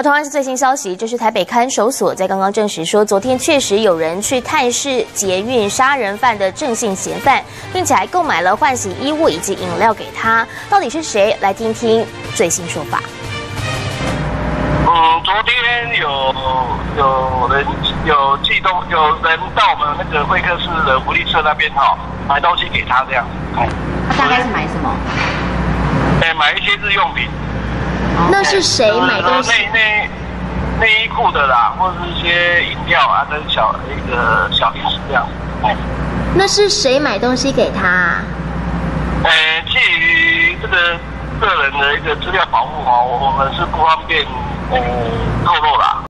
而同样是最新消息，就是台北看守所在刚刚证实说，昨天确实有人去探视捷运杀人犯的郑姓嫌犯，并且还购买了换洗衣物以及饮料给他。到底是谁？来听听最新说法。嗯，昨天有有人有寄东有人到我们那个会客室的福利社那边哈，买东西给他这样。他大概是买什么？哎，买一些日用品。那是谁买东西？内内内衣裤的啦，或者是一些饮料啊，跟小一个小零食这样。那是谁买东西给他？呃，基于这个个人的一个资料保护哦，我们是不方便哦透露啦。